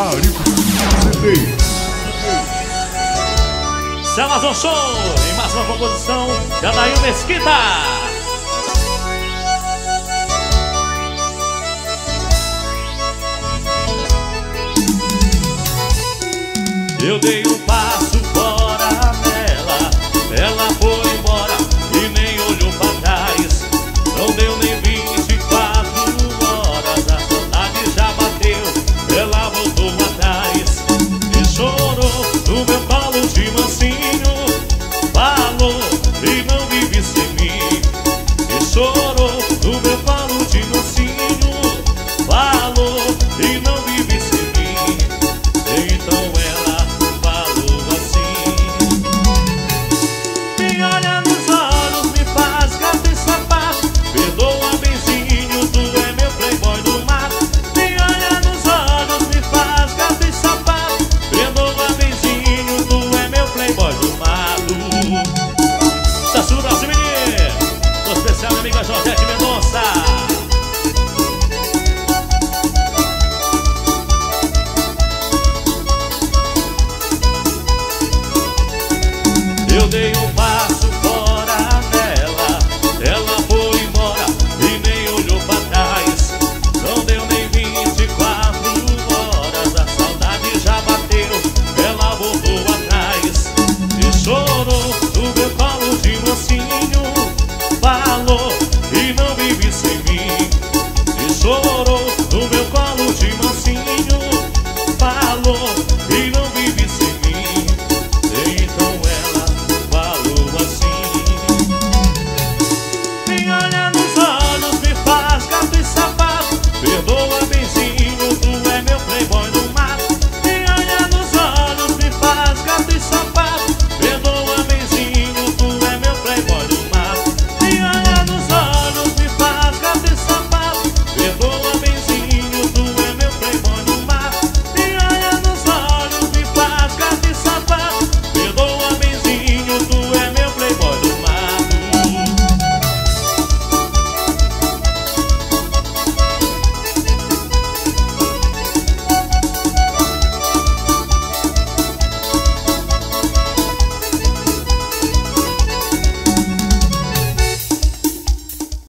Arico. Amazon Show, em mais uma composição de Adair Mesquita. Eu dei um passo Eu dei um passo fora dela, Ela foi embora e nem olhou pra trás. Não deu nem 24 horas. A saudade já bateu, ela voltou atrás E chorou.